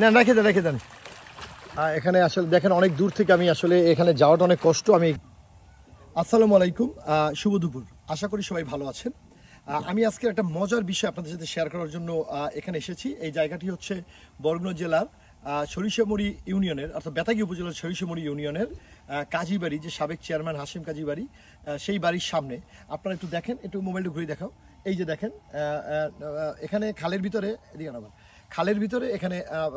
না রেখে দেন রেখে দেন। এখানে আসলে দেখেন অনেক দূর থেকে আমি আসলে এখানে যাওয়াটা অনেক কষ্ট। আমি আসসালামু আলাইকুম। শুভ দুপুর। আশা করি সবাই ভালো আছেন। আমি আজকে একটা মজার বিষয় আপনাদের সাথে শেয়ার করার জন্য এখানে এসেছি। এই জায়গাটি হচ্ছে বরগুনা জেলার সরিষামুড়ি ইউনিয়নের, অর্থাৎ বেতাগী উপজেলার সরিষামুড়ি ইউনিয়নের কাজীবাড়ি, যে সাবেক চেয়ারম্যান হাসিম কাজীবাড়ি সেই বাড়ির সামনে। আপনারা একটু দেখেন, একটু মোবাইলটা ঘুরে দেখাও। এই যে দেখেন এখানে খালের ভিতরে, এদিকে খালের ভিতরে এখানে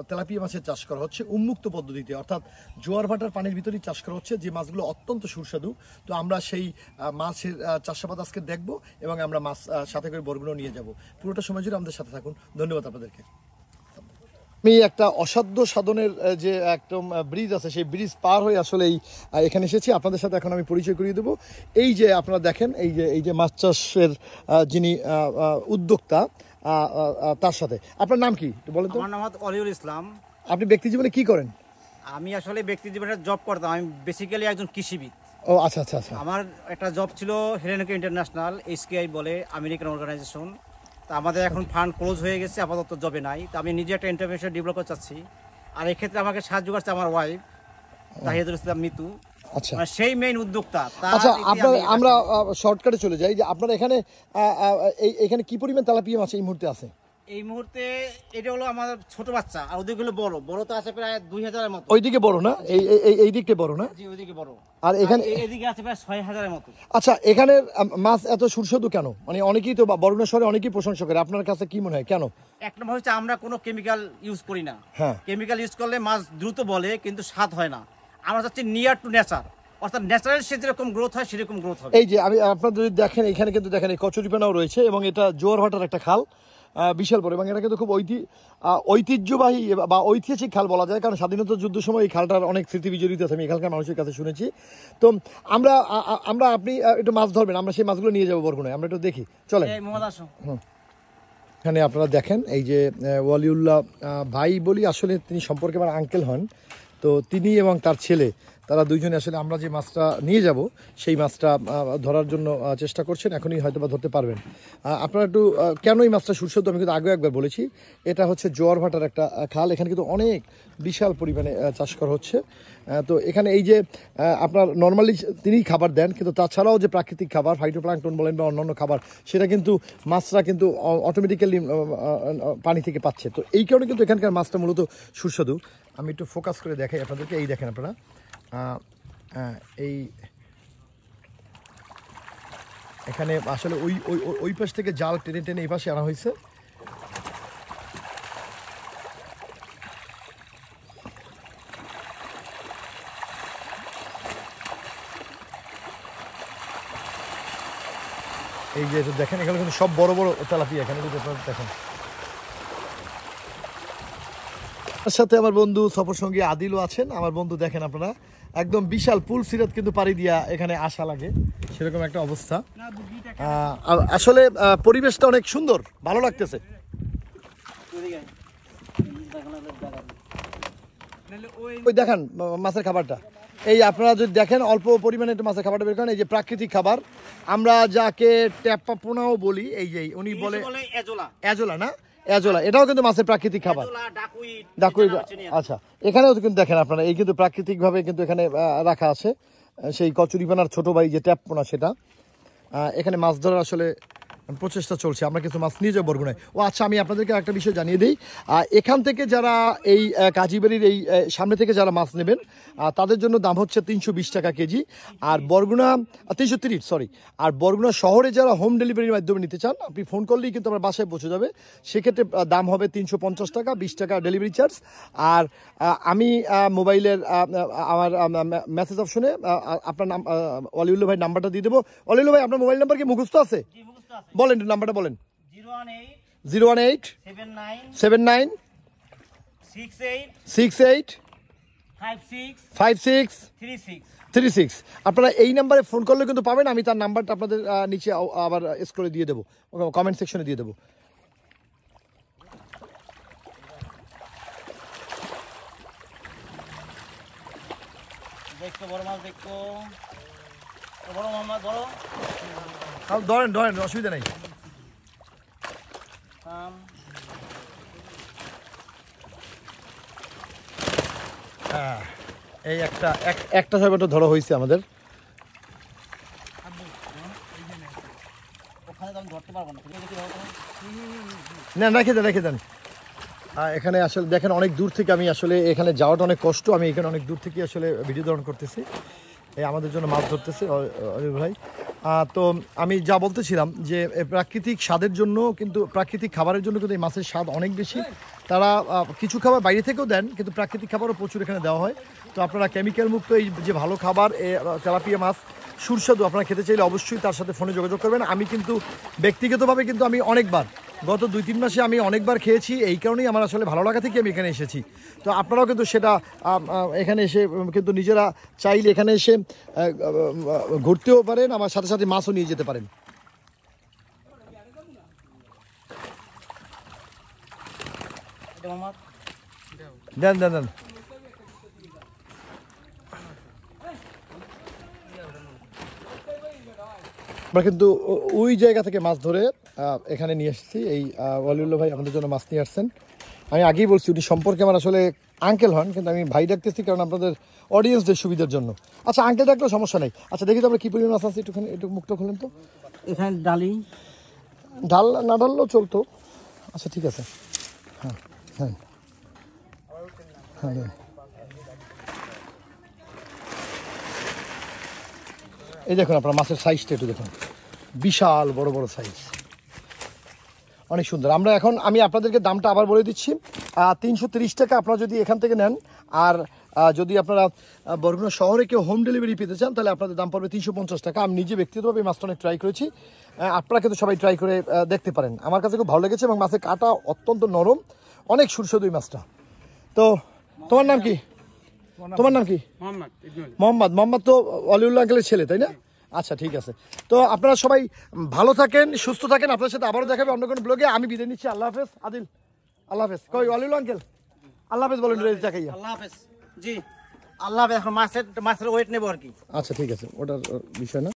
তেলাপিয়া মাছের চাষ করা হচ্ছে উন্মুক্ত পদ্ধতিতে। অর্থাৎ জোয়ার ভাটার পানির ভিতরেই চাষ করা হচ্ছে, যে মাছগুলো অত্যন্ত সুস্বাদু। তো আমরা সেই মাছের চাষাবাদ আজকে দেখব এবং আমরা মাছ সাথে করে বরগুলো নিয়ে যাব। পুরোটা সময় জুড়ে আমাদের সাথে থাকুন। ধন্যবাদ আপনাদেরকে। আমি একটা অসাধ্য সাধনের যে একদম ব্রিজ আছে সেই ব্রিজ পার হয়ে আসলে এই এখানে এসেছি। আপনাদের সাথে এখন আমি পরিচয় করিয়ে দেবো। এই যে আপনারা দেখেন এই যে এই যে মাছ চাষের যিনি উদ্যোক্তা তার সাথে। আপনার নাম কি? বলেন তো। আমার নাম অলিউল ইসলাম। আপনি ব্যক্তি জীবনে কি করেন? আমি আসলে ব্যক্তি জীবনে জব করতাম। আমি বেসিক্যালি একজন কৃষিবিদ। ও আচ্ছা আচ্ছা আচ্ছা। আমার একটা জব ছিল হেলেনকে ইন্টারন্যাশনাল এসকেআই বলে আমেরিকান অর্গানাইজেশন তা আমাদের এখন ফান্ড ক্লোজ হয়ে গেছে আপাতত জবে নাই। তো আমি নিজে একটা ইন্টারভেনশন ডেভেলপ করতে চাচ্ছি। আর এক্ষেত্রে আমাকে সাহায্য করছে আমার ওয়াইফ তাহিদুল ইসলাম মিতু। আচ্ছা। মানে সেই মেইন উদ্যোক্তা তার আচ্ছা আপনার আমরা শর্টকাটে চলে যাই যে আপনার এখানে এখানে কি পরিমাণ তেলাপিয়া মাছ এই মুহূর্তে আছে? এই মুহূর্তে এটা হলো আমার ছোট বাচ্চা আর ওদিকে হলো বড়। বড় তো আছে প্রায় দুই হাজারের মতো। ওইদিকে বড় না? এই এই- এই দিকটা বড় না? জি ওদিকে বড়। আর এখানে এদিকে আছে প্রায় ছয় হাজারের মতো। আচ্ছা এখানে মাছ এত সুস্বাদু কেন? মানে অনেকেই তো বা- শহরে অনেকেই প্রশংসা করে। আপনার কাছে কি মনে হয়? কেন? এক নম্বর হচ্ছে আমরা কোনো কেমিক্যাল ইউজ করি না। হ্যাঁ। কেমিক্যাল ইউজ করলে মাছ দ্রুত বলে কিন্তু স্বাদ হয় না। আমরা চাচ্ছি নিয়ার টু নেচার অর্থাৎ ন্যাচারাল সে যেরকম গ্রোথ হয় সেরকম গ্রোথ হবে। এই যে আমি আপনার যদি দেখেন এখানে কিন্তু দেখেন এই কচুরিপানাও রয়েছে এবং এটা জোয়ার ভাটার একটা খাল। বিশাল বড় এবং এটা কিন্তু খুব ঐতি ঐতিহ্যবাহী বা ঐতিহাসিক খাল বলা যায় কারণ স্বাধীনতা যুদ্ধ সময় এই খালটার অনেক স্মৃতি বিজড়িত আছে আমি এখানকার মানুষের কাছে শুনেছি। তো আমরা আমরা আপনি একটু মাছ ধরবেন আমরা সেই মাছগুলো নিয়ে যাব বরগুনায় আমরা একটু দেখি। চলেন। এই এখানে আপনারা দেখেন এই যে ওয়ালিউল্লাহ ভাই বলি আসলে তিনি সম্পর্কে আমার আঙ্কেল হন তো তিনি এবং তার ছেলে তারা দুইজনে আসলে আমরা যে মাছটা নিয়ে যাব, সেই মাছটা ধরার জন্য চেষ্টা করছেন, এখনই হয়তো বা ধরতে পারবেন। আপনারা একটু কেন এই মাছটা সুস্বাদু আমি কিন্তু আগেও একবার বলেছি, এটা হচ্ছে জোয়ার ভাটার একটা খাল। এখানে কিন্তু অনেক বিশাল পরিমাণে চাষ করা হচ্ছে। তো এখানে এই যে আপনার নর্মালি তিনি খাবার দেন, কিন্তু তাছাড়াও যে প্রাকৃতিক খাবার ফাইটোপ্লাঙ্কটন বলেন বা অন্যান্য খাবার, সেটা কিন্তু মাছরা কিন্তু অটোমেটিক্যালি পানি থেকে পাচ্ছে। তো এই কারণে কিন্তু এখানকার মাছটা মূলত সুস্বাদু। আমি একটু ফোকাস করে দেখাই আপনাদেরকে। এই দেখেন আপনারা। এই এখানে আসলে ওই ওই, ওই- পাশ থেকে জাল টেনে টেনে এই পাশে আনা হয়েছে। এই যে দেখেন, এখানে কিন্তু সব বড় বড় তেলাপিয়া, এখানে যদি আপনারা দেখেন। তার সাথে আমার বন্ধু সফর সঙ্গী আদিলও আছেন। আমার বন্ধু দেখেন আপনারা। একদম বিশাল পুল সিরাত কিন্তু পাড়ি দিয়া এখানে আসা লাগে। সেরকম একটা অবস্থা। আসলে পরিবেশটা অনেক সুন্দর ভালো লাগতেছে। ওই দেখেন মাছের খাবারটা। এই আপনারা যদি দেখেন অল্প পরিমাণে একটু মাছের খাবারটা বের করেন এই যে প্রাকৃতিক খাবার। আমরা যাকে ট্যাপা পোনাও বলি এই যে উনি বলে বলে এজোলা না? অ্যাজোলা এটাও কিন্তু মাছের প্রাকৃতিক খাবার এজোলা ডাকুই। আচ্ছা এখানেও কিন্তু দেখেন আপনারা এই কিন্তু প্রাকৃতিকভাবে কিন্তু এখানে আহ, রাখা আছে সেই কচুরিপানার ছোট ভাই যে ট্যাপ পোনা সেটা আহ, এখানে মাছ ধরার আসলে প্রচেষ্টা চলছে, আমরা কিছু মাছ নিয়ে যাব বরগুনায়। ও আচ্ছা আমি আপনাদেরকে একটা বিষয় জানিয়ে দিই। এখান থেকে যারা এই কাজীবাড়ির এই সামনে থেকে যারা মাছ নেবেন তাদের জন্য দাম হচ্ছে তিনশো বিশ টাকা কেজি। আর বরগুনা তিনশো সরি আর বরগুনা শহরে যারা হোম ডেলিভারির মাধ্যমে নিতে চান, আপনি ফোন করলেই কিন্তু আমার বাসায় পৌঁছে যাবে। সেক্ষেত্রে দাম হবে তিনশো পঞ্চাশ টাকা, বিশ টাকা ডেলিভারি চার্জ আর আমি মোবাইলের আমার মেসেজ অপশনে আপনার নাম অলিউল্লো ভাই নাম্বারটা দিয়ে দেবো। অলিউল্লো ভাই, আপনার মোবাইল নাম্বার কি মুখস্থ আছে। বলেন নাম্বারটা বলেন। 018 zero one eight 79 seven nine 68 six eight 56 five six 36 three six. আপনারা এই নাম্বারে ফোন করলে কিন্তু পাবেন আমি তার নাম্বারটা আপনাদের নিচে আবার স্ক্রলে দিয়ে দেবো। কমেন্ট সেকশনে দিয়ে দেবো। দেখতো বড় মাছ দেখতো বড় মোহাম্মদ বড় তাহলে ধরেন ধরেন, অসুবিধা নেই। হ্যাঁ এই একটা একটা সাইবারটা ধরা হয়েছে আমাদের। না রেখে দেন রেখে দেন। হ্যাঁ, এখানে আসলে দেখেন, অনেক দূর থেকে আমি আসলে এখানে যাওয়াটা অনেক কষ্ট। আমি এখানে অনেক দূর থেকে আসলে ভিডিও ধারণ করতেছি। এই আমাদের জন্য মাছ ধরতেছে, অ- অনিল ভাই তো আমি যা বলতেছিলাম যে প্রাকৃতিক স্বাদের জন্য কিন্তু, প্রাকৃতিক খাবারের জন্য কিন্তু এই মাছের স্বাদ অনেক বেশি। তারা কিছু খাবার বাইরে থেকেও দেন, কিন্তু প্রাকৃতিক খাবারও প্রচুর এখানে দেওয়া হয়। তো আপনারা কেমিক্যাল মুক্ত এই যে ভালো খাবার, এ, তেলাপিয়া মাছ সুস্বাদু। আপনারা খেতে চাইলে অবশ্যই তার সাথে ফোনে যোগাযোগ করবেন। আমি কিন্তু ব্যক্তিগতভাবে কিন্তু আমি অনেকবার গত দুই, তিন মাসে আমি অনেকবার খেয়েছি, এই কারণেই আমার আসলে ভালো লাগা থেকে আমি এখানে এসেছি। তো আপনারাও কিন্তু সেটা এখানে এসে কিন্তু নিজেরা চাইলে এখানে এসে ঘুরতেও পারেন আমার সাথে সাথে মাছও নিয়ে যেতে পারেন। দেন দেন দেন। কিন্তু ওই জায়গা থেকে মাছ ধরে এখানে নিয়ে এসেছি। এই আহ, ওয়ালিউল্লাহ ভাই আমাদের জন্য মাছ নিয়ে আসছেন। আমি আগেই বলছি উনি সম্পর্কে আমার আসলে আঙ্কেল হন কিন্তু আমি ভাই ডাকতেছি কারণ আপনাদের অডিয়েন্সদের সুবিধার জন্য। আচ্ছা আঙ্কেল ডাকলেও সমস্যা নেই। আচ্ছা দেখি তো আমরা কী পরিমাণ মাছ আছে একটুখানি একটু মুক্ত খুলেন তো। এখানে ডালি। ডাল না ঢাললেও চলতো। আচ্ছা ঠিক আছে। হ্যাঁ হ্যাঁ। হ্যাঁ দেন। এই দেখুন আপনার মাছের সাইজটা একটু দেখুন। বিশাল বড় বড় সাইজ অনেক সুন্দর। আমরা এখন আমি আপনাদেরকে দামটা আবার বলে দিচ্ছি। তিনশো তিরিশ টাকা আপনারা যদি এখান থেকে নেন আর যদি আপনারা বরগুনা শহরে কেউ হোম ডেলিভারি পেতে চান তাহলে আপনাদের দাম পড়বে তিনশো পঞ্চাশ টাকা। আমি নিজে ব্যক্তিগতভাবে এই মাছটা অনেক ট্রাই করেছি। আপনারা কিন্তু সবাই ট্রাই করে দেখতে পারেন। আমার কাছে খুব ভালো লেগেছে এবং মাছের কাটা অত্যন্ত নরম। অনেক সুস্বাদু এই মাছটা। তো তোমার নাম কি? তোমার নাম কি? মোহাম্মদ মোহাম্মদ। মোহাম্মদ তো অলিউল্লাহ আঙ্কেলের ছেলে তাই না? আচ্ছা ঠিক আছে। তো আপনারা সবাই ভালো থাকেন সুস্থ থাকেন। আপনার সাথে আবারও দেখাবে অন্য কোনো ব্লগে। আমি বিদায় নিচ্ছি। আল্লাহ হাফেজ। আদিল আল্লাহ হাফেজ। কই আলিউল আঙ্কেল? আল্লাহ হাফেজ বলেন রেজি দেখাইয়া। আল্লাহ হাফেজ। জি। আল্লাহ হাফেজ এখন মাছের মাছের ওয়েট নেব আর কি। আচ্ছা ঠিক আছে। ওটার বিষয় না।